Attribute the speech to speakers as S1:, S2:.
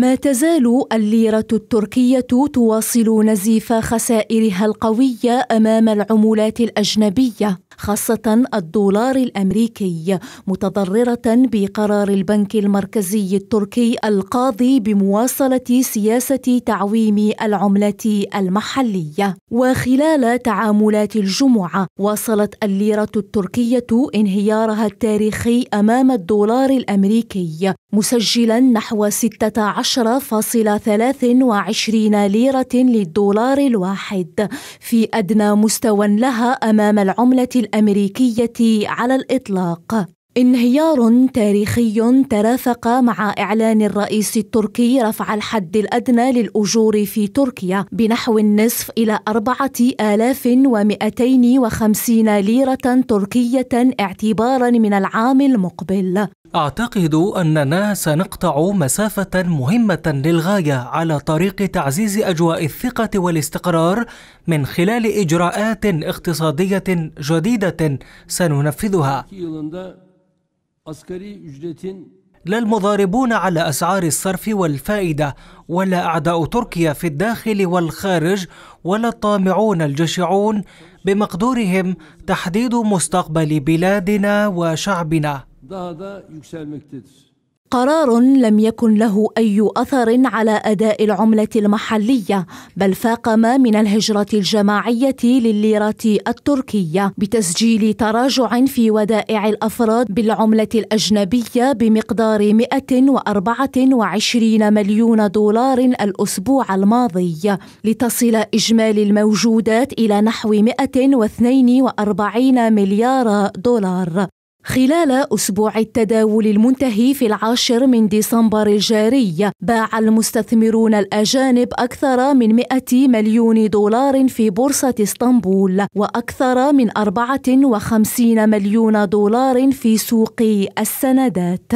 S1: ما تزال الليرة التركية تواصل نزيف خسائرها القوية أمام العملات الأجنبية خاصة الدولار الأمريكي متضررة بقرار البنك المركزي التركي القاضي بمواصلة سياسة تعويم العملة المحلية. وخلال تعاملات الجمعة واصلت الليرة التركية انهيارها التاريخي أمام الدولار الأمريكي مسجلا نحو 16.23 ليرة للدولار الواحد. في أدنى مستوى لها أمام العملة الأمريكية على الإطلاق. انهيار تاريخي ترافق مع إعلان الرئيس التركي رفع الحد الأدنى للأجور في تركيا بنحو النصف إلى أربعة آلاف ومئتين وخمسين ليرة تركية اعتبارا من العام المقبل
S2: أعتقد أننا سنقطع مسافة مهمة للغاية على طريق تعزيز أجواء الثقة والاستقرار من خلال إجراءات اقتصادية جديدة سننفذها. لا المضاربون على أسعار الصرف والفائدة ولا أعداء تركيا في الداخل والخارج ولا الطامعون الجشعون بمقدورهم تحديد مستقبل بلادنا وشعبنا.
S1: قرار لم يكن له أي أثر على أداء العملة المحلية بل فاقم من الهجرة الجماعية للليره التركية بتسجيل تراجع في ودائع الأفراد بالعملة الأجنبية بمقدار 124 مليون دولار الأسبوع الماضي لتصل إجمالي الموجودات إلى نحو 142 مليار دولار. خلال أسبوع التداول المنتهي في العاشر من ديسمبر الجاري باع المستثمرون الأجانب أكثر من 100 مليون دولار في بورصة إسطنبول وأكثر من 54 مليون دولار في سوق السندات.